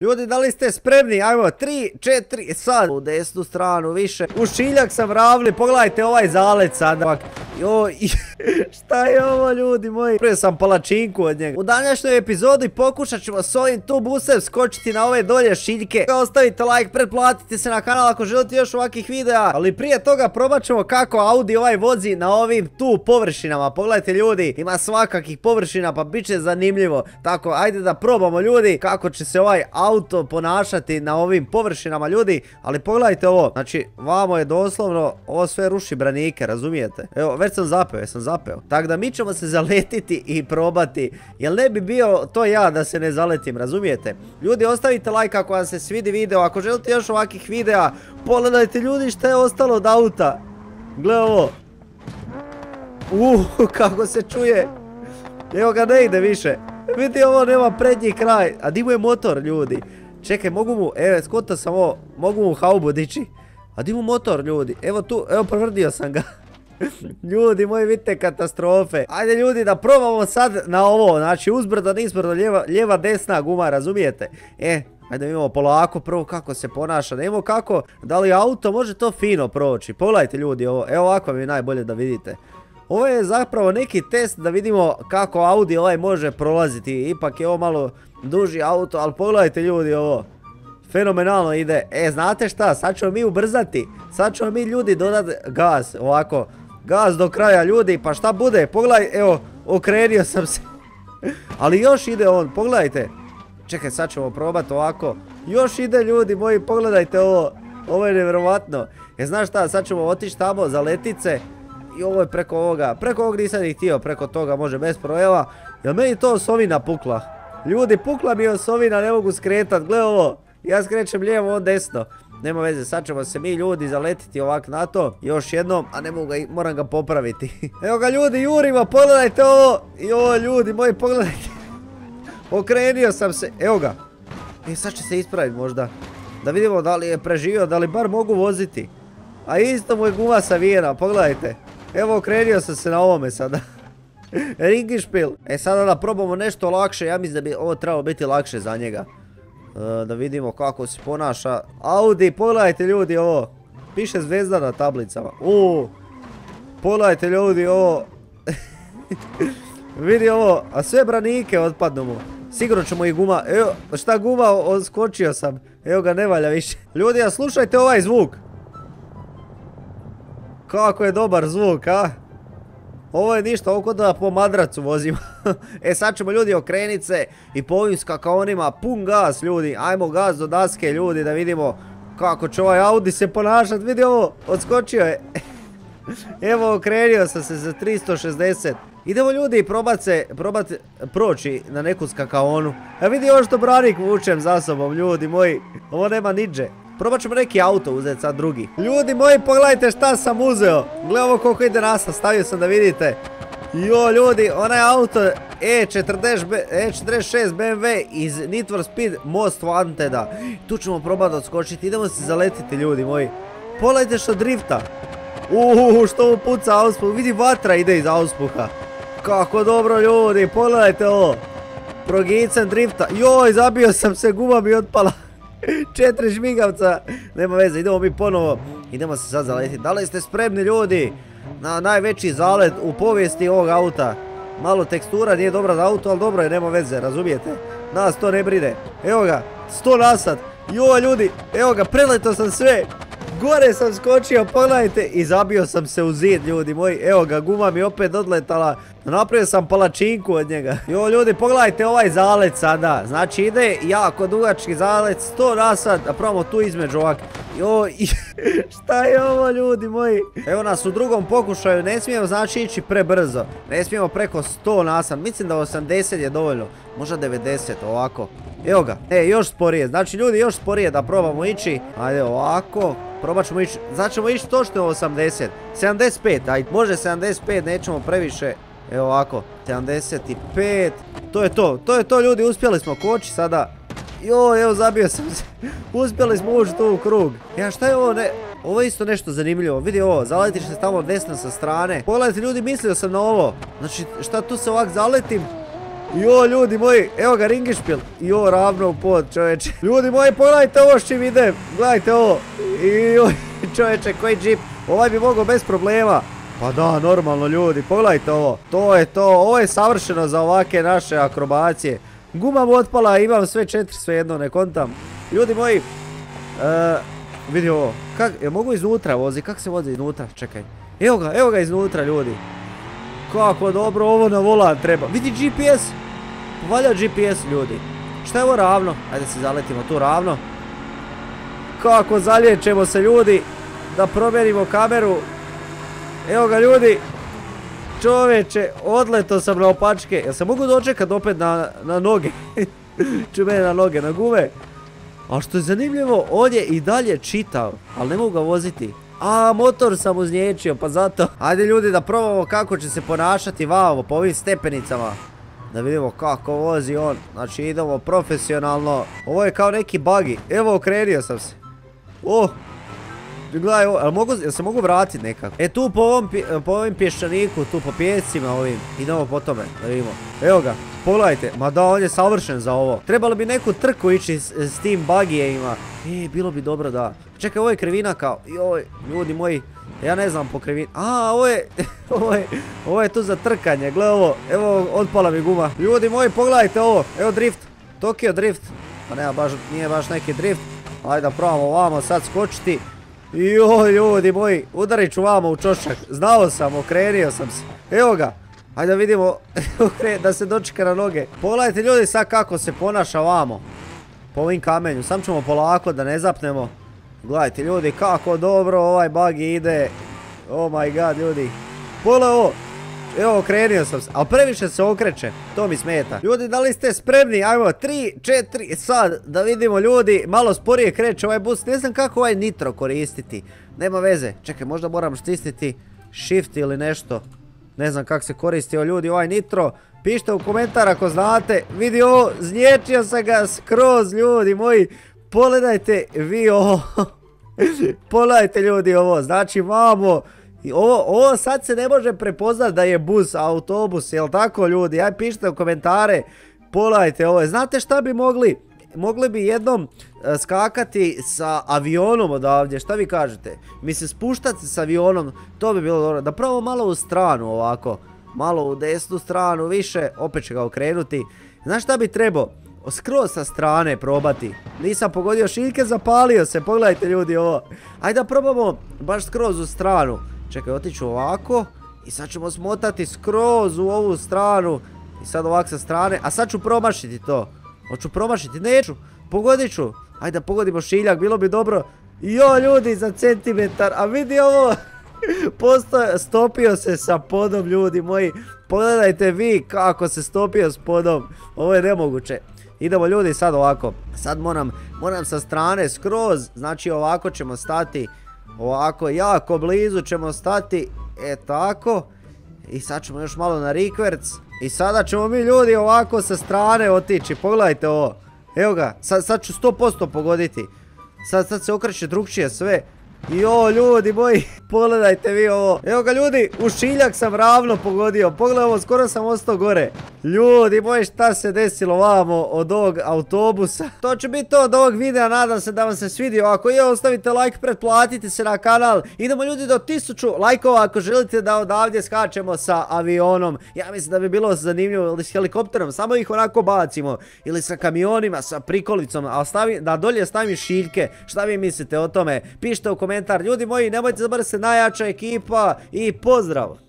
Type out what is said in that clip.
Ljudi, da li ste spremni? Ajmo, 3, 4, sad u desnu stranu više. U šiljak sam ravli, pogledajte ovaj zalet sada. Joj, šta je ovo ljudi moji? Prije sam palačinku od njega. U današnjoj epizodi pokušat ćemo s ovim tu busem skočiti na ove dolje šiljke. Ostavite like, pretplatite se na kanal ako želite još ovakvih videa. Ali prije toga probat ćemo kako Audi ovaj vozi na ovim tu površinama. Pogledajte ljudi, ima svakakih površina pa bit će zanimljivo. Tako, ajde da probamo ljudi kako će se ovaj auto ponašati na ovim površinama ljudi. Ali pogledajte ovo, znači vamo je doslovno, ovo sve ruši branike, razumijete? Evo, već sam zapeo, jesam zapeo. Tako da mi ćemo se zaletiti i probati. Jel ne bi bio to ja da se ne zaletim, razumijete? Ljudi, ostavite like ako vam se svidi video. Ako želite još ovakvih videa, pogledajte ljudi što je ostalo od auta. Gle ovo. Uuu, kako se čuje. Evo ga, ne ide više. Vidi ovo, nema prednji kraj. A di mu je motor, ljudi? Čekaj, mogu mu, evo, skota sam ovo, mogu mu haubu dići. A di mu motor, ljudi? Evo tu, evo, provrdio sam ga. ljudi moji vidite katastrofe. Ajde ljudi da probamo sad na ovo. Znači uzbrdo, nizbrdo, lijeva, lijeva desna guma, razumijete? E, Ajde vidimo polako prvo kako se ponaša. Da kako, da li auto može to fino proći. Pogledajte ljudi ovo, evo ovako mi je najbolje da vidite. Ovo je zapravo neki test da vidimo kako Audi ovaj može prolaziti. Ipak je ovo malo duži auto, ali pogledajte ljudi ovo. Fenomenalno ide. E, znate šta, sad ćemo mi ubrzati. Sad ćemo mi ljudi dodati gaz, ovako. Gaz do kraja ljudi, pa šta bude? Pogledaj, evo, okrenio sam se. Ali još ide on, pogledajte. Čekaj, sad ćemo probati ovako. Još ide ljudi moji, pogledajte ovo. Ovo je nevjerovatno. E, znaš šta, sad ćemo otići tamo za letice. I ovo je preko ovoga. Preko ovog nisam ih htio, preko toga može bez projeva. Jel meni to osovina pukla? Ljudi, pukla mi je osovina, ne mogu skretat. Gle ovo. Ja skrećem lijevo, on desno. Nema veze, sad ćemo se mi ljudi zaletiti ovak na to. Još jednom, a ne mogu ga, moram ga popraviti. Evo ga ljudi, jurimo, pogledajte ovo. I ovo ljudi moji, pogledajte. Okrenio sam se, evo ga. E, sad će se ispraviti možda. Da vidimo da li je preživio, da li bar mogu voziti. A isto mu je guma savijena, pogledajte. Evo, okrenio sam se na ovome sada. Ringišpil. E, sada da probamo nešto lakše, ja mislim da bi ovo trebalo biti lakše za njega. E, da vidimo kako se ponaša. Audi, pogledajte ljudi ovo. Piše zvezda na tablicama. Uuu. Pogledajte ljudi ovo. Vidi ovo, a sve branike otpadnu mu. Sigurno ćemo i guma, evo, šta guma, oskočio sam. Evo ga, ne valja više. Ljudi, a slušajte ovaj zvuk. Kako je dobar zvuk, a? Ovo je ništa, ovo da po madracu vozimo. e sad ćemo ljudi okrenit se i po ovim skakaonima pun gas ljudi. Ajmo gas do daske ljudi da vidimo kako će ovaj Audi se ponašat. Vidi ovo, odskočio je. Evo okrenio sam se za 360. Idemo ljudi probat se, probat proći na neku skakaonu. A vidi ovo što branik vučem za sobom ljudi moji. Ovo nema niđe. Probat ćemo neki auto uzeti sad drugi. Ljudi moji, pogledajte šta sam uzeo. Gle ovo koliko ide nasa, stavio sam da vidite. Jo ljudi, onaj auto E46 BMW iz Need for Speed Most Wanteda. Tu ćemo probati odskočiti, idemo se zaletiti ljudi moji. Pogledajte što drifta. Uuu, što mu puca auspuh, vidi vatra ide iz auspuha. Kako dobro ljudi, pogledajte ovo. Progicen drifta, joj zabio sam se, guma mi otpala. Četiri žmigavca. Nema veze, idemo mi ponovo. Idemo se sad zaletiti. Da li ste spremni ljudi? Na najveći zalet u povijesti ovog auta. Malo tekstura nije dobra za auto, ali dobro je, nema veze, razumijete? Nas to ne brine. Evo ga, sto nasad. Joj ljudi, evo ga, preletao sam sve. Gore sam skočio, pogledajte, i zabio sam se u zid, ljudi moji. Evo ga, guma mi opet odletala. Napravio sam palačinku od njega. Jo, ljudi, pogledajte ovaj zalet sada. Znači, ide jako dugački zalet, 100 nasad, a probamo tu između ovak. Jo, šta je ovo, ljudi moji? Evo nas u drugom pokušaju, ne smijemo znači ići prebrzo. Ne smijemo preko 100 nasad, mislim da 80 je dovoljno. Možda 90, ovako. Evo ga, e, još sporije, znači ljudi još sporije da probamo ići. Ajde, ovako. Probat ćemo ići, znači ćemo ići točno 80. 75, ajde, može 75, nećemo previše. Evo ovako, 75. To je to, to je to ljudi, uspjeli smo koči sada. Joj, evo zabio sam se. Uspjeli smo ući tu u krug. Ja šta je ovo ne... Ovo je isto nešto zanimljivo, vidi ovo, zaletiš se tamo desno sa strane. Pogledajte ljudi, mislio sam na ovo. Znači, šta tu se ovak zaletim Jo, ljudi moji, evo ga ringišpil. Jo, ravno u pod, čovječe. Ljudi moji, pogledajte ovo što idem. Gledajte ovo. Joj, čovječe, koji džip. Ovaj bi mogao bez problema. Pa da, normalno ljudi, pogledajte ovo. To je to, ovo je savršeno za ovake naše akrobacije. Guma mu otpala, imam sve četiri, sve jedno, ne kontam. Ljudi moji, uh, vidi ovo. Kak, ja mogu iznutra vozi, kak se vozi iznutra, čekaj. Evo ga, evo ga iznutra ljudi. Kako dobro, ovo na volan treba. Vidi GPS. Valja GPS ljudi. Šta je ovo ravno? Ajde se zaletimo tu ravno. Kako zaliječemo se ljudi. Da promjenimo kameru. Evo ga ljudi. Čoveče, odleto sam na opačke. Jel se mogu dočekat opet na, na noge? Ču mene na noge, na gume. A što je zanimljivo, on je i dalje čitav, ali ne mogu ga voziti. A, motor sam uznječio, pa zato. Ajde ljudi da probamo kako će se ponašati vamo po ovim stepenicama. Da vidimo kako vozi on. Znači idemo profesionalno. Ovo je kao neki buggy. Evo okrenio sam se. Oh. Gledaj ovo, mogu, jel se mogu vratiti nekako? E tu po ovom, po ovim pješčaniku, tu po pjescima ovim. Idemo po tome, da vidimo. Evo ga, pogledajte. Ma da, on je savršen za ovo. Trebalo bi neku trku ići s, s tim bugijima. E, bilo bi dobro da... Čekaj, ovo je krivina kao... Joj, ljudi moji. Ja ne znam po krivini. A, ovo je... ovo je... Ovo je tu za trkanje, gle ovo. Evo, otpala mi guma. Ljudi moji, pogledajte ovo. Evo drift. Tokyo drift. Pa nema baš, nije baš neki drift. Ajde da probamo ovamo sad skočiti. Joj, ljudi moji, udarit ću vamo u čošak. Znao sam, okrenio sam se. Evo ga. Hajde da vidimo da se dočeka na noge. Pogledajte ljudi sad kako se ponaša vamo. Po ovim kamenju. Sam ćemo polako da ne zapnemo. Gledajte ljudi kako dobro ovaj buggy ide. Oh my god ljudi. Pole ovo. Evo okrenio sam se, ali previše se okreće, to mi smeta. Ljudi, da li ste spremni? Ajmo, 3, 4, sad, da vidimo ljudi, malo sporije kreće ovaj bus. Ne znam kako ovaj nitro koristiti. Nema veze, čekaj, možda moram stisniti shift ili nešto. Ne znam kako se koristi ljudi ovaj nitro. Pišite u komentar ako znate. Vidi ovo, znječio sam ga skroz ljudi moji. Pogledajte vi ovo. Pogledajte ljudi ovo, znači vamo ovo, ovo sad se ne može prepoznat da je bus, autobus, jel tako ljudi? Aj pišite u komentare, polajte ovo. Znate šta bi mogli? Mogli bi jednom e, skakati sa avionom odavdje, šta vi kažete? Mislim spuštati sa avionom, to bi bilo dobro. Da pravo malo u stranu ovako, malo u desnu stranu, više, opet će ga okrenuti. Znaš šta bi trebao? Skroz sa strane probati. Nisam pogodio šiljke, zapalio se, pogledajte ljudi ovo. Ajde da probamo baš skroz u stranu. Čekaj, otiću ovako. I sad ćemo smotati skroz u ovu stranu. I sad ovak sa strane. A sad ću promašiti to. Hoću promašiti, neću. Pogodit ću. Ajde da pogodimo šiljak, bilo bi dobro. Jo, ljudi, za centimetar. A vidi ovo. Postoje, stopio se sa podom, ljudi moji. Pogledajte vi kako se stopio s podom. Ovo je nemoguće. Idemo ljudi sad ovako. Sad moram, moram sa strane skroz. Znači ovako ćemo stati. Ovako, jako blizu ćemo stati. E tako. I sad ćemo još malo na rikverc. I sada ćemo mi ljudi ovako sa strane otići. Pogledajte ovo. Evo ga, sad, sad ću 100% pogoditi. Sad, sad se okreće drugčije sve. Jo, ljudi moji, pogledajte vi ovo. Evo ga ljudi, u šiljak sam ravno pogodio. Pogledaj ovo, skoro sam ostao gore. Ljudi moji, šta se desilo vamo od ovog autobusa? To će biti to od ovog videa, nadam se da vam se svidio. Ako je, ostavite like, pretplatite se na kanal. Idemo ljudi do 1000 lajkova ako želite da odavdje skačemo sa avionom. Ja mislim da bi bilo zanimljivo ili s helikopterom, samo ih onako bacimo. Ili sa kamionima, sa prikolicom, a da dolje stavim šiljke. Šta vi mislite o tome? Pišite u komentar. Ljudi moji, nemojte zaboraviti se najjača ekipa i pozdrav!